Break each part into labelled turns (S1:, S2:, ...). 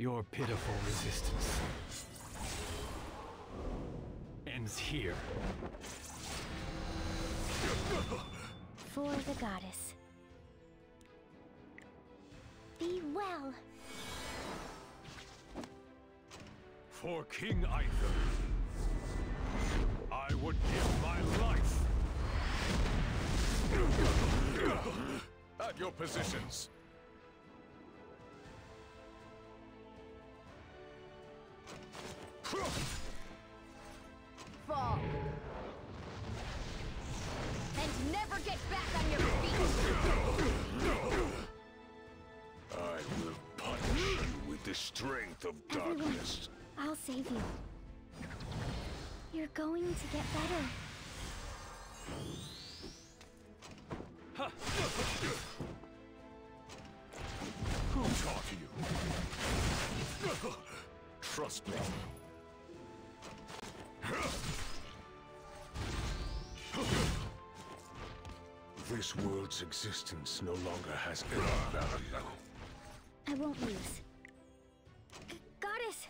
S1: Your pitiful resistance ends here.
S2: For the goddess. Be well.
S1: For King Aether, I would give my life. At your positions.
S3: Fall. And never get back on your feet!
S4: I will punish you with the strength of
S2: Everyone,
S4: darkness.
S2: I'll save you. You're going to get better.
S4: Who taught you? Trust me. This world's existence no longer has any value.
S2: I won't lose. G- goddess!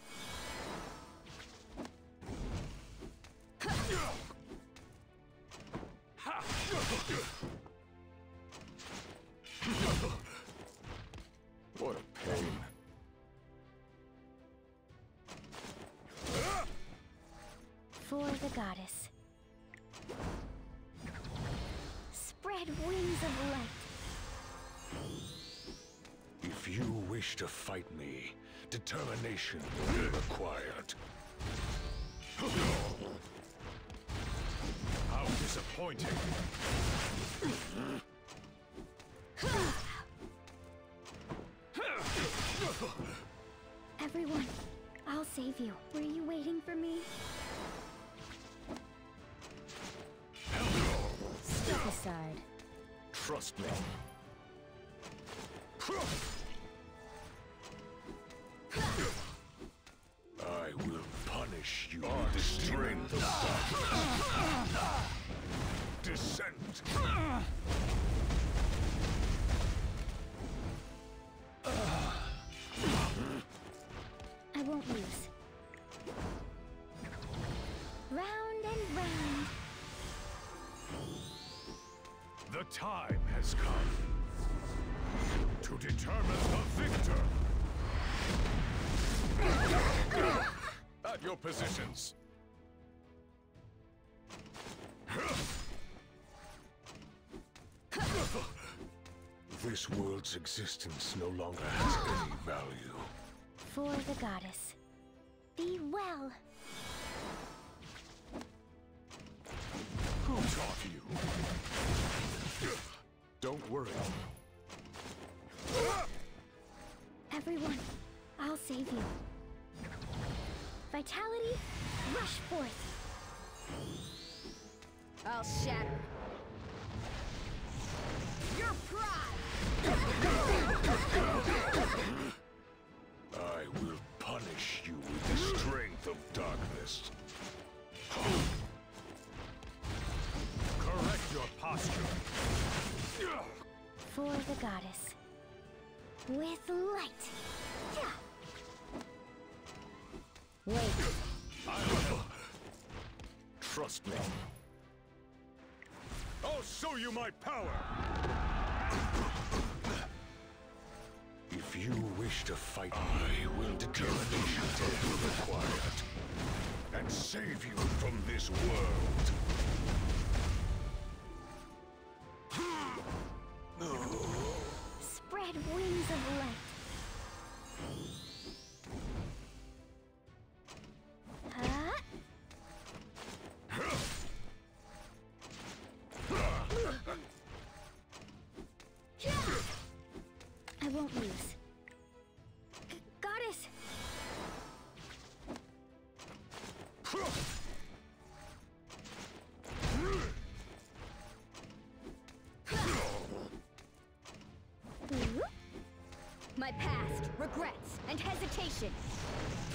S4: What a pain.
S2: For the goddess. Spread wings of light.
S4: If you wish to fight me, determination will be required.
S1: How disappointing.
S2: Everyone, I'll save you. Were you waiting for me?
S3: Step aside.
S4: Trust me. I will punish you with the strength of. Descent.
S2: I won't lose. Round and round.
S1: Time has come to determine the victor. At your positions.
S4: This world's existence no longer has any value.
S2: For the goddess. Be well.
S1: Who taught you? Don't worry.
S2: Everyone, I'll save you. Vitality, rush forth.
S3: I'll shatter. Your pride!
S2: For the goddess. With light. Yeah.
S3: Wait.
S4: Trust me.
S1: I'll show you my power.
S4: If you wish to fight I will determination will be required. And save you from this world.
S2: Wings of light.
S3: and hesitation.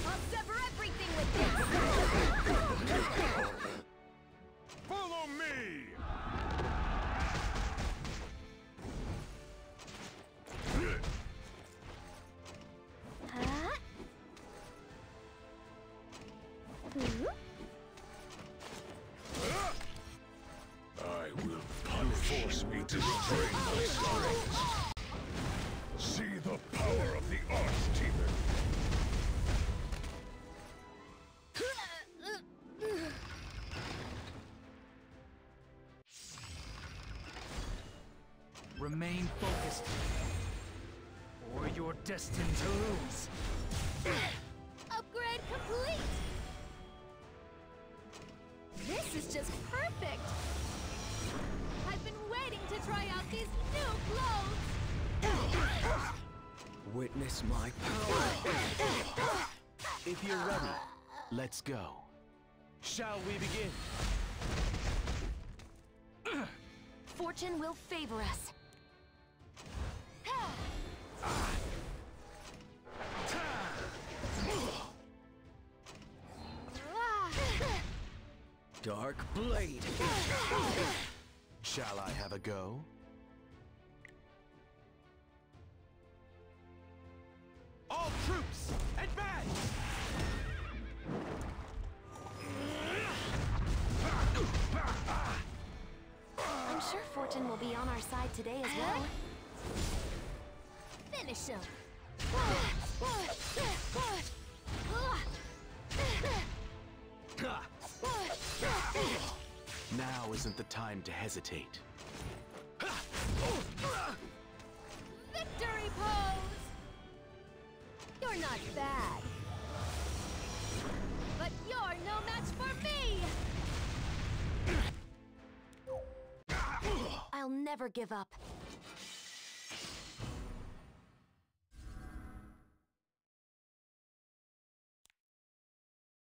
S3: I'll sever everything with this!
S1: Follow me!
S2: I will punish.
S4: Force me to strain myself.
S5: Remain focused, or you're destined to lose.
S3: Upgrade complete! This is just perfect! I've been waiting to try out these new clothes!
S5: Witness my power. if you're ready, let's go. Shall we begin?
S3: Fortune will favor us.
S5: Dark Blade. Shall I have a go? All troops, advance!
S3: I'm sure Fortune will be on our side today as well. Finish him!
S5: Now isn't the time to hesitate.
S3: Victory pose! You're not bad. But you're no match for me! I'll never give up.